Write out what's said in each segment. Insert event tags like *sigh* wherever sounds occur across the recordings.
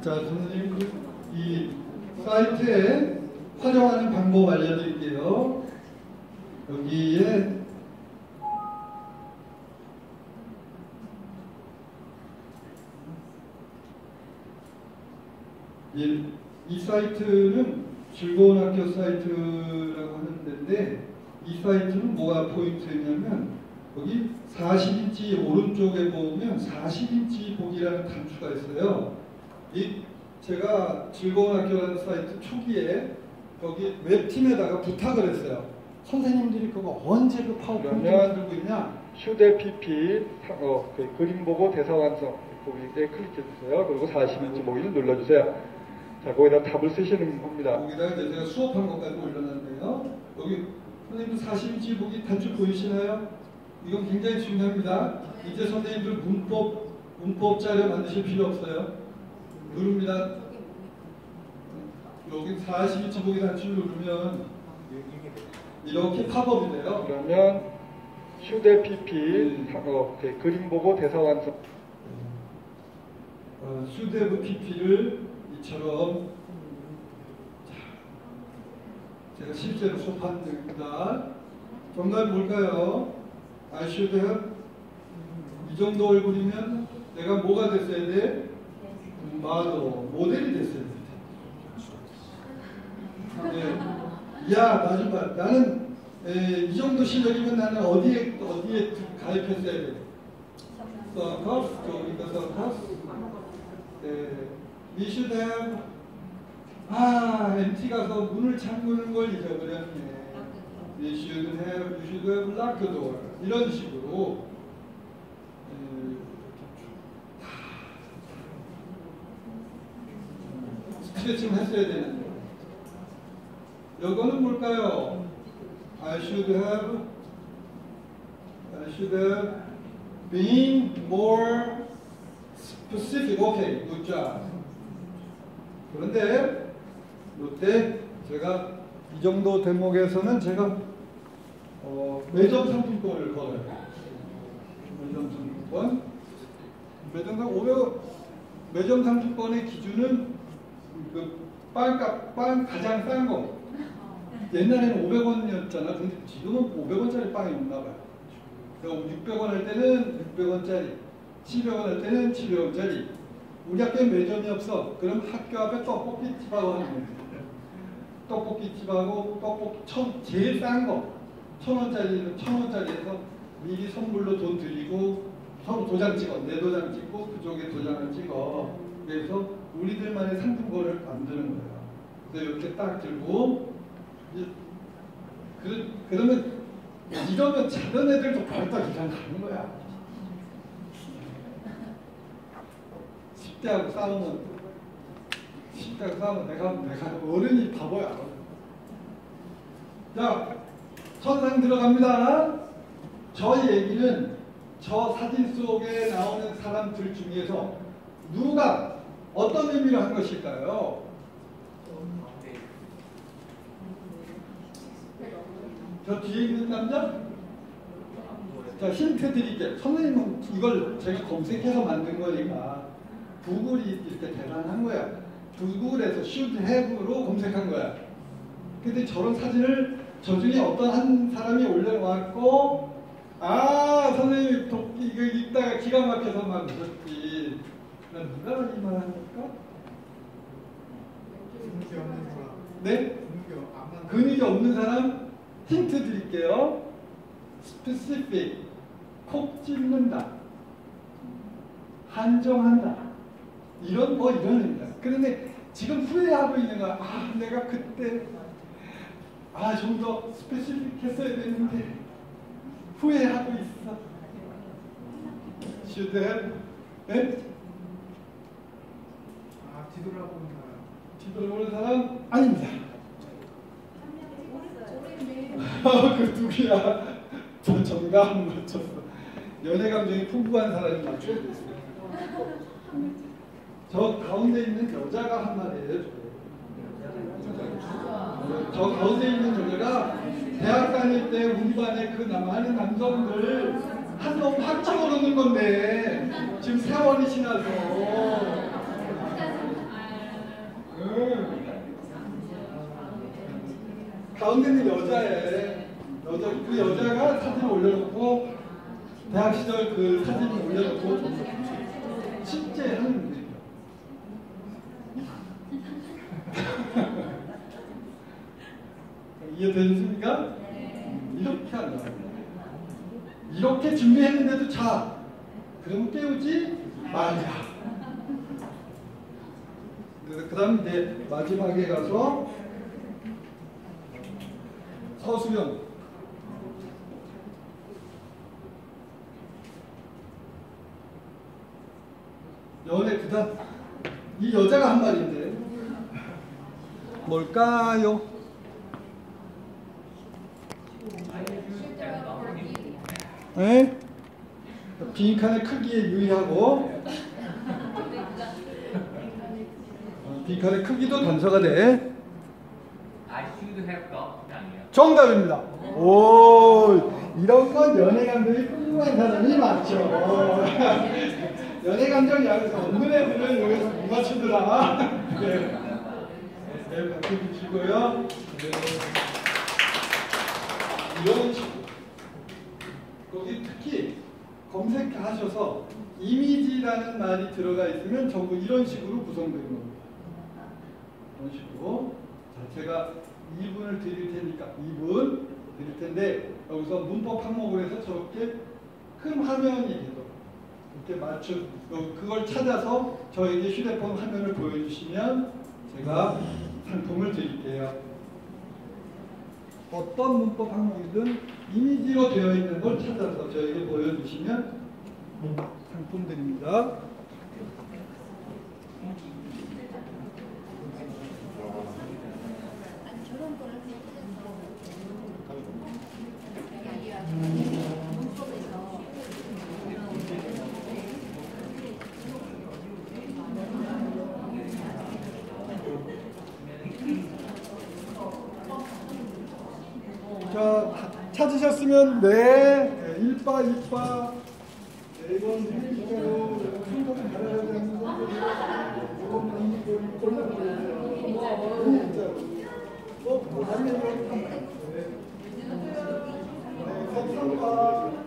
자, 선생님 그이 사이트에 활용하는 방법 알려드릴게요. 여기에 이, 이 사이트는 즐거운 학교 사이트라고 하는 데인데 이 사이트는 뭐가 포인트냐면 여기 40인치 오른쪽에 보면 40인치 보기라는 단추가 있어요. 이 제가 즐거운 학교라는 사이트 초기에 여기 웹팀에다가 부탁을 했어요. 선생님들이 그거 언제 그 파워포인트 만들고 있냐? 휴대 PP 어, 그 그림 보고 대사 완성 거기에 클릭해 주세요. 그리고 40인치 보기를 눌러주세요. 자 거기다 답을 쓰시는 겁니다. 거기다가 이제 제가 수업한 것까지 올려놨네요. 여기 선생님들 40인치 보기 단추 보이시나요? 이건 굉장히 중요합니다. 이제 선생님들 문법 문법 자료 만드실 필요 없어요. 누릅니다. 여기 40인치 보기 단추 누르면 이렇게 팝업이 돼요. 그러면 휴대 PP 어, 그 그림 보고 대사 완성 어, 휴대브 PP를 이처럼 자, 제가 실제로 수업한 적입니다. 정답이 뭘까요? Should have 이 정도 얼굴이면 내가 뭐가 됐어야 돼? 음, 맞아 모델이 됐어야 돼. 네. 야 마지막 나는 에, 이 정도 실력이면 나는 어디에 어디에 가입했어야 돼? 서커스 저기가 서커스 네. Have 아 MT 가서 문을 잠그는 걸 잊어버렸네. We should have, you should have locked the door. 이런 식으로 스트레칭 했어야 되는데 이거는 뭘까요? I should have I should have been more specific. Okay, good job. 그런데 이때 제가 이 정도 대목에서는 제가 어, 매점 상품권을 걸어요. 매점 상품권. 매점 상 500원. 매점 상품권의 기준은 그 빵값, 빵 가장 싼 거. 옛날에는 500원이었잖아. 근데 지금은 500원짜리 빵이 없나 봐요. 600원 할 때는 600원짜리, 700원 할 때는 700원짜리. 우리 학교에 매점이 없어. 그럼 학교 앞에 떡볶이 집하고 하는 거예요. 떡볶이 집하고 떡볶이 천, 제일 싼 거. 천 원짜리는 천 원짜리에서 미리 선물로 돈 드리고 서로 도장 찍어. 내 도장 찍고 그쪽에 도장을 찍어. 그래서 우리들만의 상품권을 만드는 거예요. 그래서 이렇게 딱 들고 그, 그러면 이러면 작은 애들도 벌떡 그냥 가는 거야. 10대하고 싸우면 10대하고 싸우면 내가 내가 어른이 바보야. 자, 천상 들어갑니다. 저 얘기는 저 사진 속에 나오는 사람들 중에서 누가 어떤 의미로 한 것일까요? 저 뒤에 있는 남자? 자, 힌트 드릴게요. 선생님은 이걸 제가 검색해서 만든 거니까 구글이 이렇게 대단한 거야. 구글에서 have로 검색한 거야. 근데 저런 사진을 저 중에 어떤 한 사람이 올려놓았고, 아, 선생님이 도, 이거 읽다가 기가 막혀서 막 웃었지. 나 누가 이말 합니까? 근육이 없는 사람. 네? 근육이 없는 사람 힌트 드릴게요. specific 콕 찝는다. 한정한다. 이런 뭐 이런 의미다. 그런데 지금 후회하고 있는 거야. 아 내가 그때 아 좀 더 스페시픽 했어야 되는데 후회하고 있어. should have 네? 아 뒤돌아보는 사람. 뒤돌아 보는 사람 아닙니다. *laughs* 그 누구야? 저 정답 맞췄어. 연애 감정이 풍부한 사람이 맞춰야 됐어요. 저 가운데 있는 여자가 한 말이에요. 저 가운데 있는 여자가 대학 다닐 때 우리 반에 그 많은 남성들 한놈확 집어넣는 건데 지금 세월이 지나서 원래는 여자애 여자 그 여자가 사진을 올려놓고 대학 시절 그 사진을 올려놓고 실제 하는 거예요. *laughs* 이해되십니까? 이렇게 한다. 이렇게 준비했는데도 자, 그러면 깨우지 말자. 그 다음 이제 마지막에 가서 서수연 연애 그다음 이 여자가 한 말인데 뭘까요? 에? 빈칸의 크기에 유의하고 어, 빈칸의 크기도 단서가 돼. I should have got 아니에요. 정답입니다. 오, 이런 건 연애 감정이 풍부한 사람이 많죠. *laughs* 연애 감정이 약해서 없는 애들은 여기서 못 맞추더라. *laughs* 네. 네, 박수 주시고요. 네. 이런 식으로. 거기 특히 검색하셔서 이미지라는 말이 들어가 있으면 전부 이런 식으로 구성되는 겁니다. 이런 식으로. 자, 제가 2분을 드릴 테니까 2분 드릴 텐데 여기서 문법 항목을 해서 저렇게 큰 화면이 되도록 이렇게 맞춰 어, 그걸 찾아서 저에게 휴대폰 화면을 보여주시면 제가 상품을 드릴게요. 어떤 문법 항목이든 이미지로 되어 있는 걸 찾아서 저에게 보여주시면 상품 드립니다. 저런 거를 그냥 그게 아니라 문법에서 자, 다 찾으셨으면 네, 1바, 2바, 네 번, 일자로 순서를 달아야 되는 거 이건 골라버려요. 일자로. 어, 뭐 아니면 네. 네, 3바.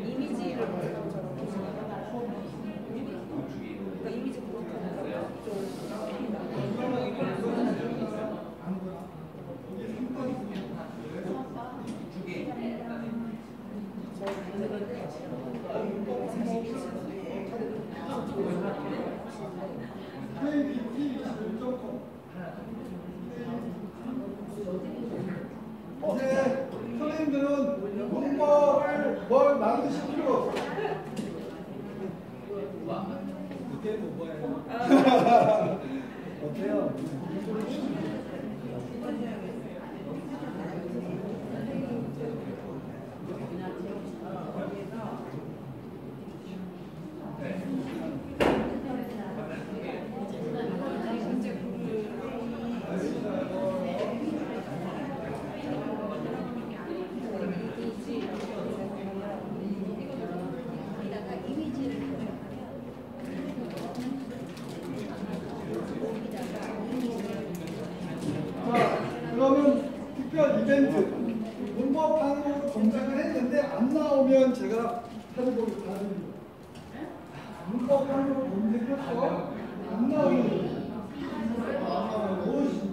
이미지를 그러니까 이미지 이제 선생님들은 문법을 뭘 만드실 필요 없어. 이게 뭐 뭐예요? 어때요? 거기다가 이미지를 자, 그러면 특별 이벤트 문법판으로 검색을 했는데 안 나오면 제가 찾아보고 다릅니다. 문법판으로 검색해서 안 나오면 안 나오면